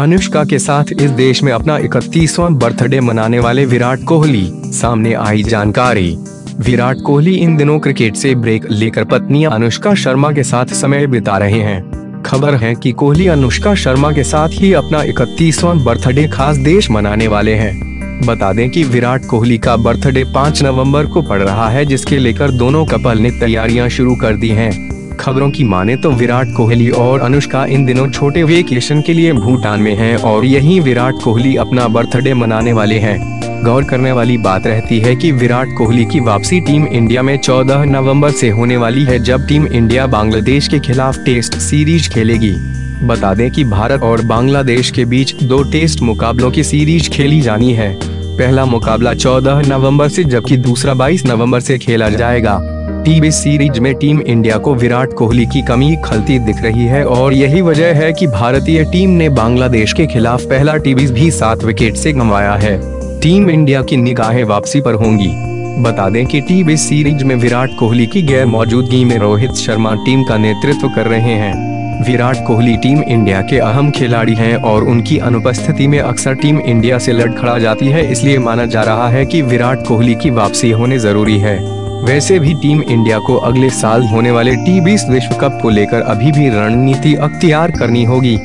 अनुष्का के साथ इस देश में अपना इकतीसवां बर्थडे मनाने वाले विराट कोहली। सामने आई जानकारी। विराट कोहली इन दिनों क्रिकेट से ब्रेक लेकर पत्नी अनुष्का शर्मा के साथ समय बिता रहे हैं। खबर है कि कोहली अनुष्का शर्मा के साथ ही अपना इकतीसवां बर्थडे खास देश मनाने वाले हैं। बता दें कि विराट कोहली का बर्थडे 5 नवंबर को पड़ रहा है, जिसके लेकर दोनों कपल ने तैयारियाँ शुरू कर दी हैं। खबरों की माने तो विराट कोहली और अनुष्का इन दिनों छोटे वेकेशन के लिए भूटान में हैं और यही विराट कोहली अपना बर्थडे मनाने वाले हैं। गौर करने वाली बात रहती है कि विराट कोहली की वापसी टीम इंडिया में 14 नवंबर से होने वाली है जब टीम इंडिया बांग्लादेश के खिलाफ टेस्ट सीरीज़ खेलेगी। बता दें कि भारत और बांग्लादेश के बीच दो टेस्ट मुकाबलों की सीरीज़ खेली जानी है। पहला मुकाबला 14 नवंबर से जबकि दूसरा 22 नवंबर से खेला जाएगा। टीवी सीरीज़ में टीम इंडिया को विराट कोहली की कमी खलती दिख रही है और यही वजह है कि भारतीय टीम ने बांग्लादेश के खिलाफ पहला टीवी भी सात विकेट से गंवाया है। टीम इंडिया की निगाहें वापसी पर होंगी। बता दें कि टीवी सीरीज़ में विराट कोहली की गैर मौजूदगी में रोहित शर्मा टीम का नेतृत्व कर रहे हैं। विराट कोहली टीम इंडिया के अहम खिलाड़ी हैं और उनकी अनुपस्थिति में अक्सर टीम इंडिया से लड़खड़ा जाती है, इसलिए माना जा रहा है कि विराट कोहली की वापसी होने ज़रूरी है। वैसे भी टीम इंडिया को अगले साल होने वाले टी विश्व कप को लेकर अभी भी रणनीति अख्तियार करनी होगी।